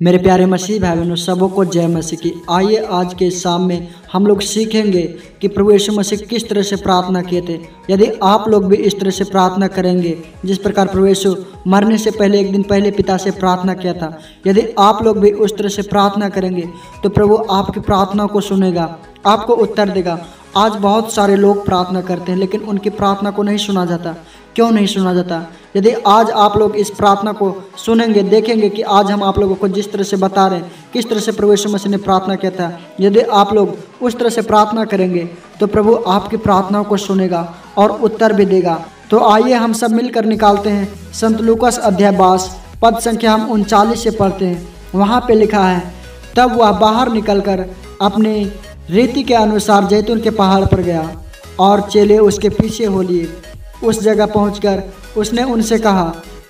मेरे प्यारे मसीह भाई बहनों सबों को जय मसीह की। आइए आज के शाम में हम लोग सीखेंगे कि प्रभु यीशु मसीह किस तरह से प्रार्थना किए थे। यदि आप लोग भी इस तरह से प्रार्थना करेंगे, जिस प्रकार प्रभु यीशु मरने से पहले, एक दिन पहले पिता से प्रार्थना किया था, यदि आप लोग भी उस तरह से प्रार्थना करेंगे तो प्रभु आपकी प्रार्थना को सुनेगा, आपको उत्तर देगा। आज बहुत सारे लोग प्रार्थना करते हैं, लेकिन उनकी प्रार्थना को नहीं सुना जाता। क्यों नहीं सुना जाता? यदि आज आप लोग इस प्रार्थना को सुनेंगे, देखेंगे कि आज हम आप लोगों को जिस तरह से बता रहे हैं, किस तरह से प्रभु यीशु मसीह ने प्रार्थना किया था, यदि आप लोग उस तरह से प्रार्थना करेंगे तो प्रभु आपकी प्रार्थनाओं को सुनेगा और उत्तर भी देगा। तो आइए हम सब मिलकर निकालते हैं संत लुकस अध्यायवास पद संख्या हम उनचालीस से पढ़ते हैं। वहाँ पे लिखा है, तब वह बाहर निकलकर अपने रीति के अनुसार जैतून के पहाड़ पर गया और चेले उसके पीछे हो लिए। उस जगह पहुंचकर उसने उनसे कहा,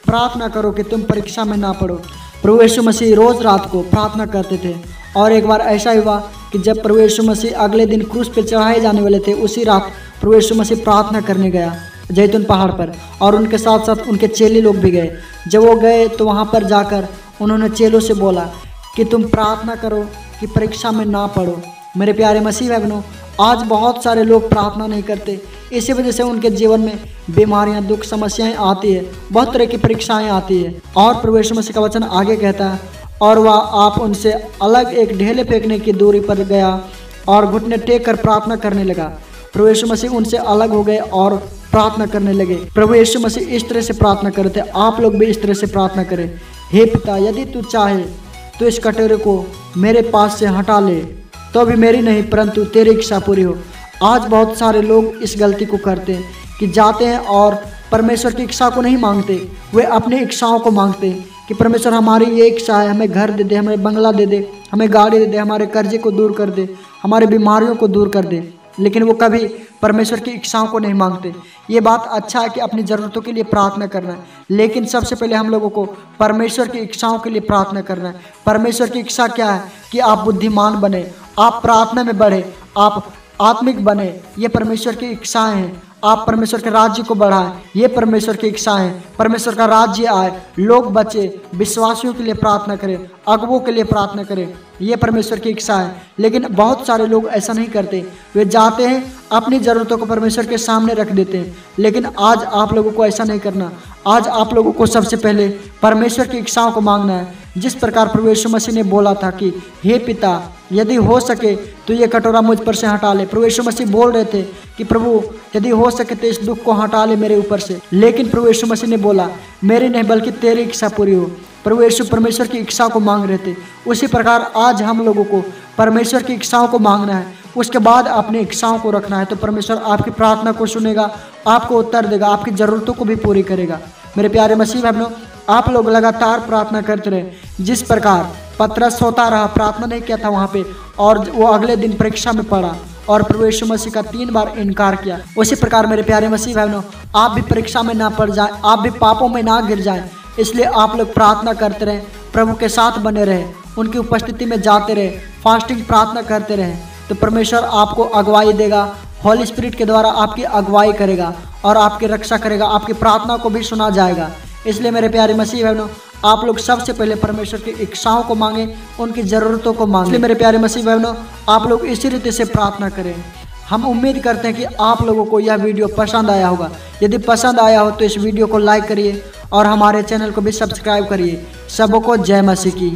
प्रार्थना करो कि तुम परीक्षा में ना पढ़ो। प्रभु यीशु मसीह रोज़ रात को प्रार्थना करते थे और एक बार ऐसा ही हुआ कि जब प्रभु यीशु मसीह अगले दिन क्रूस पर चढ़ाए जाने वाले थे, उसी रात प्रभु यीशु मसीह प्रार्थना करने गया जैतून पहाड़ पर और उनके साथ साथ उनके चेले लोग भी गए। जब वो गए तो वहाँ पर जाकर उन्होंने चेलों से बोला कि तुम प्रार्थना करो कि परीक्षा में ना पढ़ो। मेरे प्यारे मसीह बहनों आज बहुत सारे लोग प्रार्थना नहीं करते। इसी वजह से उनके जीवन में बीमारियाँ, दुख, समस्याएँ आती है, बहुत तरह की परीक्षाएँ आती है। और प्रवेश मसीह का वचन आगे कहता है, और वह आप उनसे अलग एक ढेले फेंकने की दूरी पर गया और घुटने टेक कर प्रार्थना करने लगा। प्रभु यीशु मसीह उनसे अलग हो गए और प्रार्थना करने लगे। प्रभु यीशु मसीह इस तरह से प्रार्थना करते आप लोग भी इस तरह से प्रार्थना करें। हे पिता, यदि तू चाहे तो इस कटोरे को मेरे पास से हटा ले। तो भी मेरी नहीं, परंतु तेरी इच्छा पूरी हो। आज बहुत सारे लोग इस गलती को करते हैं कि जाते हैं और परमेश्वर की इच्छा को नहीं मांगते। वे अपनी इच्छाओं को मांगते हैं कि परमेश्वर हमारी ये इच्छा है, हमें घर दे दे, हमें बंगला दे दे, हमें गाड़ी दे दे, हमारे कर्जे को दूर कर दे, हमारे बीमारियों को दूर कर दे। लेकिन वो कभी परमेश्वर की इच्छाओं को नहीं मांगते। ये बात अच्छा है कि अपनी ज़रूरतों के लिए प्रार्थना करना है। लेकिन सबसे पहले हम लोगों को परमेश्वर की इच्छाओं के लिए प्रार्थना करना है। परमेश्वर की इच्छा क्या है? कि आप बुद्धिमान बने आप प्रार्थना में बढ़े, आप आत्मिक बने, ये परमेश्वर की इच्छाएँ हैं। आप परमेश्वर के राज्य को बढ़ाएँ, ये परमेश्वर की इच्छाएँ हैं। परमेश्वर का राज्य आए, लोग बचे, विश्वासियों के लिए प्रार्थना करें, अगवों के लिए प्रार्थना करें, ये परमेश्वर की इच्छा है। लेकिन बहुत सारे लोग ऐसा नहीं करते, वे जाते हैं, अपनी ज़रूरतों को परमेश्वर के सामने रख देते हैं। लेकिन आज आप लोगों को ऐसा नहीं करना, आज आप लोगों को सबसे पहले परमेश्वर की इच्छाओं को मांगना है। जिस प्रकार प्रभु यीशु मसीह ने बोला था कि, हे पिता, यदि हो सके तो ये कटोरा मुझ पर से हटा ले। प्रभु यीशु मसीह बोल रहे थे कि, प्रभु, यदि हो सके तो इस दुख को हटा ले मेरे ऊपर से। लेकिन प्रभु यीशु मसीह ने बोला, मेरी नहीं, बल्कि तेरी इच्छा पूरी हो। प्रभु यीशु परमेश्वर की इच्छा को मांग रहे थे। उसी प्रकार आज हम लोगों को परमेश्वर की इच्छाओं को मांगना है। उसके बाद अपनी इच्छाओं को रखना है। तो परमेश्वर आपकी प्रार्थना को सुनेगा, आपको उत्तर देगा, आपकी ज़रूरतों को भी पूरी करेगा। मेरे प्यारे मसीह बहनों आप लोग लगातार प्रार्थना करते रहे। जिस प्रकार पत्रस होता रहा, प्रार्थना नहीं किया था वहाँ पे, और वो अगले दिन परीक्षा में पढ़ा, और प्रभु यीशु मसीह का तीन बार इनकार किया। उसी प्रकार मेरे प्यारे मसीह बहनों, आप भी परीक्षा में ना पड़ जाए, आप भी पापों में ना गिर जाए, इसलिए आप लोग प्रार्थना करते रहे, प्रभु के साथ बने रहे, उनकी उपस्थिति में जाते रहे, फास्टिंग प्रार्थना करते रहे। तो परमेश्वर आपको अगुवाई देगा, होली स्पिरिट के द्वारा आपकी अगुवाई करेगा, और आपकी रक्षा करेगा, आपकी प्रार्थना को भी सुना जाएगा। इसलिए मेरे प्यारे मसीह बहनों, आप लोग सबसे पहले परमेश्वर की इच्छाओं को मांगे, उनकी ज़रूरतों को मांगे। इसलिए मेरे प्यारे मसीह बहनों, आप लोग इसी रीति से प्रार्थना करें। हम उम्मीद करते हैं कि आप लोगों को यह वीडियो पसंद आया होगा। यदि पसंद आया हो तो इस वीडियो को लाइक करिए और हमारे चैनल को भी सब्सक्राइब करिए। सबों को जय मसीह की।